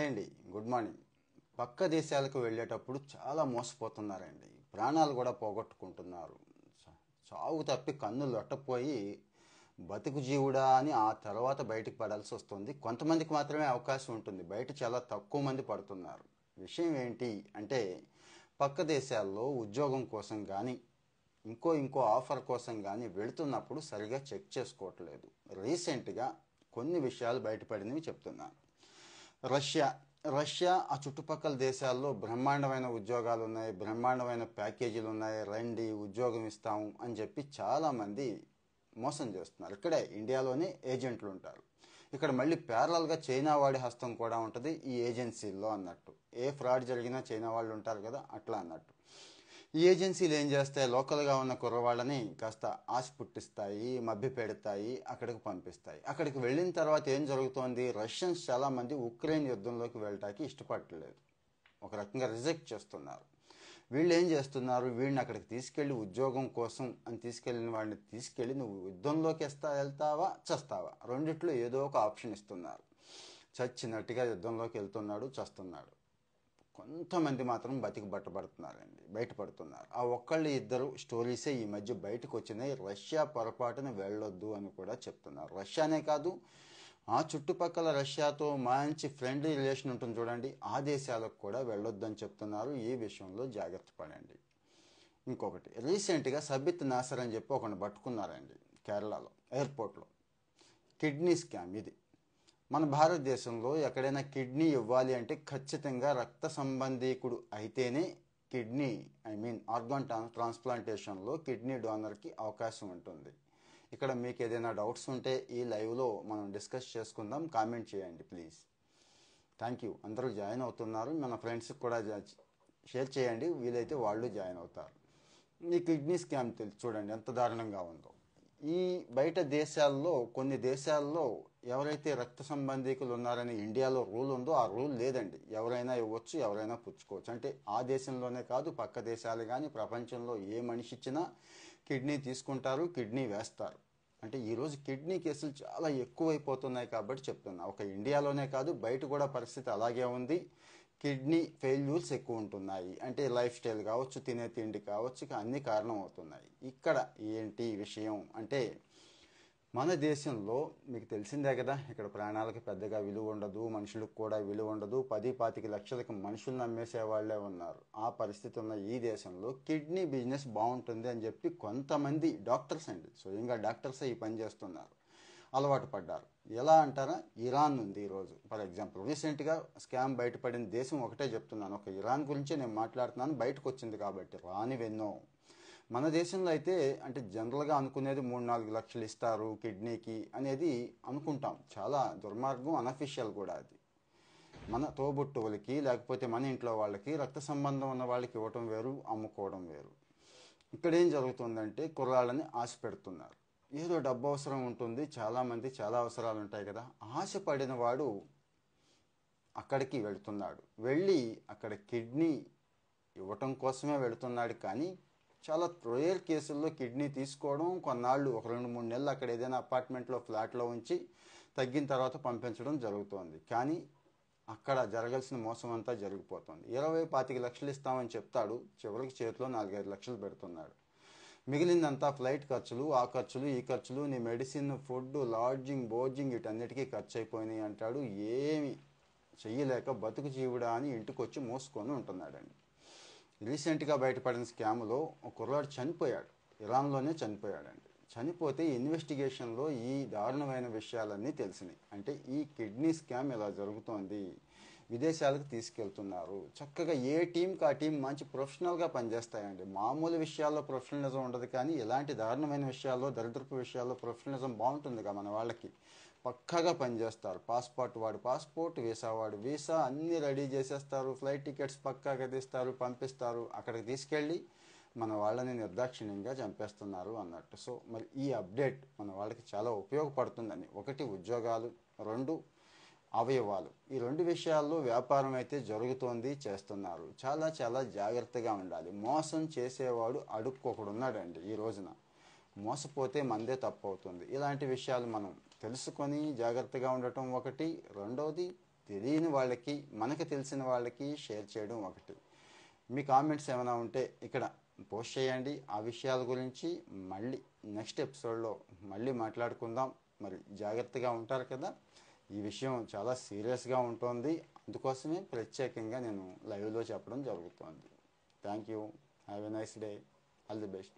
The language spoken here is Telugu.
అండి గుడ్ మార్నింగ్. పక్క దేశాలకు వెళ్ళేటప్పుడు చాలా మోసపోతున్నారండి. ప్రాణాలు కూడా పోగొట్టుకుంటున్నారు. చావు తప్పి కన్ను లొట్టపోయి బతుకు జీవుడా అని ఆ తర్వాత బయటకు పడాల్సి వస్తుంది. కొంతమందికి మాత్రమే అవకాశం ఉంటుంది. బయట చాలా తక్కువ మంది పడుతున్నారు. విషయం ఏంటి అంటే పక్క దేశాల్లో ఉద్యోగం కోసం కానీ ఇంకో ఇంకో ఆఫర్ కోసం కానీ వెళుతున్నప్పుడు సరిగా చెక్ చేసుకోవట్లేదు. రీసెంట్గా కొన్ని విషయాలు బయటపడినవి చెప్తున్నాను. రష్యా రష్యా ఆ చుట్టుపక్కల దేశాల్లో బ్రహ్మాండమైన ఉద్యోగాలు ఉన్నాయి బ్రహ్మాండమైన ప్యాకేజీలు ఉన్నాయి రండి ఉద్యోగం ఇస్తాము అని చెప్పి చాలామంది మోసం చేస్తున్నారు. ఇక్కడే ఇండియాలోనే ఏజెంట్లు ఉంటారు. ఇక్కడ మళ్ళీ ప్యారలల్గా చైనా వాడి హస్తం కూడా ఉంటుంది ఈ ఏజెన్సీల్లో అన్నట్టు. ఏ ఫ్రాడ్ జరిగినా చైనా వాళ్ళు ఉంటారు కదా అట్లా అన్నట్టు. ఈ ఏజెన్సీలు ఏం చేస్తాయి లోకల్గా ఉన్న కుర్రవాళ్ళని కాస్త ఆశ పుట్టిస్తాయి మభ్య పెడతాయి అక్కడికి పంపిస్తాయి. అక్కడికి వెళ్ళిన తర్వాత ఏం జరుగుతోంది? రష్యన్స్ చాలామంది ఉక్రెయిన్ యుద్ధంలోకి వెళ్ళటానికి ఇష్టపడలేదు. ఒక రకంగా రిజెక్ట్ చేస్తున్నారు. వీళ్ళు ఏం చేస్తున్నారు? వీళ్ళని అక్కడికి తీసుకెళ్ళి ఉద్యోగం కోసం అని తీసుకెళ్ళిన వాడిని తీసుకెళ్ళి నువ్వు యుద్ధంలోకి వేస్తా వెళ్తావా? చస్తావా? రెండిట్లో ఏదో ఒక ఆప్షన్ ఇస్తున్నారు. చచ్చినట్టుగా యుద్ధంలోకి వెళ్తున్నాడు చస్తున్నాడు. కొంతమంది మాత్రం బతికి బట్టబడుతున్నారండి బయటపడుతున్నారు. ఆ ఒక్కళ్ళు ఇద్దరు స్టోరీసే ఈ మధ్య బయటకు వచ్చినాయి రష్యా పొరపాటున వెళ్ళొద్దు అని కూడా చెప్తున్నారు. రష్యానే కాదు ఆ చుట్టుపక్కల రష్యాతో మంచి ఫ్రెండ్లీ రిలేషన్ ఉంటుంది చూడండి ఆ దేశాలకు కూడా వెళ్ళొద్దని చెప్తున్నారు. ఈ విషయంలో జాగ్రత్త పడండి. ఇంకొకటి రీసెంట్గా సబిత్ నాసర్ అని చెప్పి ఒకరిని పట్టుకున్నారండి కేరళలో ఎయిర్పోర్ట్లో. కిడ్నీ స్కామ్ ఇది. మన భారతదేశంలో ఎక్కడైనా కిడ్నీ ఇవ్వాలి అంటే ఖచ్చితంగా రక్త సంబంధీకుడు అయితేనే కిడ్నీ ఐ మీన్ ఆర్గాన్ ట్రాన్స్ప్లాంటేషన్లో కిడ్నీ డోనర్కి అవకాశం ఉంటుంది. ఇక్కడ మీకు ఏదైనా డౌట్స్ ఉంటే ఈ లైవ్లో మనం డిస్కస్ చేసుకుందాం. కామెంట్ చేయండి ప్లీజ్. Thank you. అందరూ జాయిన్ అవుతున్నారు. మన ఫ్రెండ్స్కి కూడా జా- షేర్ చేయండి. వీలైతే వాళ్ళు జాయిన్ అవుతారు. ఈ కిడ్నీ స్కామ్ తెలుసు చూడండి ఎంత దారుణంగా ఉందో. ఈ బయట దేశాల్లో కొన్ని దేశాల్లో ఎవరైతే రక్త సంబంధికులు ఉన్నారని ఇండియాలో రూల్ ఉందో ఆ రూల్ లేదండి. ఎవరైనా ఇవ్వచ్చు ఎవరైనా పుచ్చుకోవచ్చు. అంటే ఆ దేశంలోనే కాదు పక్క దేశాలు కానీ ప్రపంచంలో ఏ మనిషి ఇచ్చినా కిడ్నీ తీసుకుంటారు కిడ్నీ వేస్తారు. అంటే ఈరోజు కిడ్నీ కేసులు చాలా ఎక్కువైపోతున్నాయి కాబట్టి చెప్తున్నా. ఒక ఇండియాలోనే కాదు బయట కూడా పరిస్థితి అలాగే ఉంది. కిడ్నీ ఫెయిల్యూర్స్ ఎక్కువ ఉంటున్నాయి అంటే లైఫ్ స్టైల్ కావచ్చు తినే తిండి కావచ్చు ఇక అన్ని కారణం అవుతున్నాయి ఇక్కడ ఏంటి విషయం అంటే మన దేశంలో మీకు తెలిసిందే కదా ఇక్కడ ప్రాణాలకు పెద్దగా విలువ ఉండదు మనుషులకు కూడా విలువ ఉండదు పది పాతిక లక్షలకు మనుషులను అమ్మేసే వాళ్ళే ఉన్నారు. ఆ పరిస్థితి ఉన్న ఈ దేశంలో కిడ్నీ బిజినెస్ బాగుంటుంది అని చెప్పి కొంతమంది డాక్టర్స్ అండి స్వయంగా డాక్టర్సే ఈ పని చేస్తున్నారు. అలవాటు పడ్డారు. ఎలా అంటారా? ఇరాన్ ఉంది ఈరోజు ఫర్ ఎగ్జాంపుల్. రీసెంట్గా స్కామ్ బయటపడిన దేశం ఒకటే చెప్తున్నాను. ఒక ఇరాన్ గురించే నేను మాట్లాడుతున్నాను బయటకు వచ్చింది కాబట్టి రానివెన్నో. మన దేశంలో అయితే అంటే జనరల్గా అనుకునేది మూడు నాలుగు లక్షలు ఇస్తారు కిడ్నీకి అనేది అనుకుంటాం. చాలా దుర్మార్గం అనఫిషియల్ కూడా అది. మన తోబుట్టువులకి లేకపోతే మన ఇంట్లో వాళ్ళకి రక్త సంబంధం ఉన్న వాళ్ళకి ఇవ్వటం వేరు అమ్ముకోవడం వేరు. ఇక్కడ ఏం జరుగుతుందంటే కుర్రాళ్ళని ఆశ పెడుతున్నారు ఏదో డబ్బు అవసరం ఉంటుంది చాలామంది చాలా అవసరాలు ఉంటాయి కదా. ఆశపడిన వాడు అక్కడికి వెళుతున్నాడు. వెళ్ళి అక్కడ కిడ్నీ ఇవ్వటం కోసమే వెళుతున్నాడు కానీ చాలా రేర్ కేసుల్లో కిడ్నీ తీసుకోవడం కొన్నాళ్ళు ఒక రెండు మూడు నెలలు అక్కడ ఏదైనా అపార్ట్మెంట్లో ఫ్లాట్లో ఉంచి తగ్గిన తర్వాత పంపించడం జరుగుతోంది. కానీ అక్కడ జరగాల్సిన మోసం అంతా జరిగిపోతుంది. ఇరవై పాతిక లక్షలు ఇస్తామని చెప్తాడు. చివరికి చేతిలో నాలుగైదు లక్షలు పెడుతున్నాడు. మిగిలిందంతా ఫ్లైట్ ఖర్చులు ఆ ఖర్చులు ఈ ఖర్చులు నీ మెడిసిన్ ఫుడ్ లాడ్జింగ్ బోర్జింగ్ వీటన్నిటికీ ఖర్చు అయిపోయినాయి అంటాడు. ఏమి చెయ్యలేక బతుకు జీవుడా అని ఇంటికి వచ్చి మోసుకొని ఉంటున్నాడండి. రీసెంట్గా బయటపడిన స్కామ్లో ఒక కుర్రాడు చనిపోయాడు. ఇరాన్లోనే చనిపోయాడండి. చనిపోతే ఇన్వెస్టిగేషన్లో ఈ దారుణమైన విషయాలన్నీ తెలిసినాయి. అంటే ఈ కిడ్నీ స్కామ్ ఇలా జరుగుతోంది? విదేశాలకు తీసుకెళ్తున్నారు. చక్కగా ఏ టీంకి ఆ టీం మంచి ప్రొఫెషనల్గా పనిచేస్తాయండి. మామూలు విషయాల్లో ప్రొఫెషనలిజం ఉండదు కానీ ఇలాంటి దారుణమైన విషయాల్లో దరిద్రపు విషయాల్లో ప్రొఫెషనలిజం బాగుంటుందిగా మన వాళ్ళకి. పక్కాగా పనిచేస్తారు. పాస్పోర్ట్ వాడు పాస్పోర్ట్ వీసా వాడు వీసా అన్నీ రెడీ చేసేస్తారు. ఫ్లైట్ టికెట్స్ పక్కాగా తీస్తారు పంపిస్తారు. అక్కడికి తీసుకెళ్ళి మన వాళ్ళని నిర్దాక్షిణ్యంగా చంపేస్తున్నారు అన్నట్టు. సో మరి ఈ అప్డేట్ మన వాళ్ళకి చాలా ఉపయోగపడుతుందని. ఒకటి ఉద్యోగాలు రెండు అవయవాలు. ఈ రెండు విషయాల్లో వ్యాపారం అయితే జరుగుతోంది చేస్తున్నారు. చాలా చాలా జాగ్రత్తగా ఉండాలి. మోసం చేసేవాడు అడుక్కొకడు ఉన్నాడండి ఈ రోజున. మోసపోతే మందే తప్పు అవుతుంది ఇలాంటి విషయాలు మనం తెలుసుకొని జాగ్రత్తగా ఉండటం ఒకటి. రెండవది తెలియని వాళ్ళకి మనకు తెలిసిన వాళ్ళకి షేర్ చేయడం ఒకటి. మీ కామెంట్స్ ఏమైనా ఉంటే ఇక్కడ పోస్ట్ చేయండి. ఆ విషయాల గురించి మళ్ళీ నెక్స్ట్ ఎపిసోడ్లో మళ్ళీ మాట్లాడుకుందాం. మరి జాగ్రత్తగా ఉంటారు కదా. ఈ విషయం చాలా సీరియస్గా ఉంటుంది. అందుకోసమే ప్రత్యేకంగా నేను లైవ్లో చెప్పడం జరుగుతోంది. Thank you have a nice day. All the best.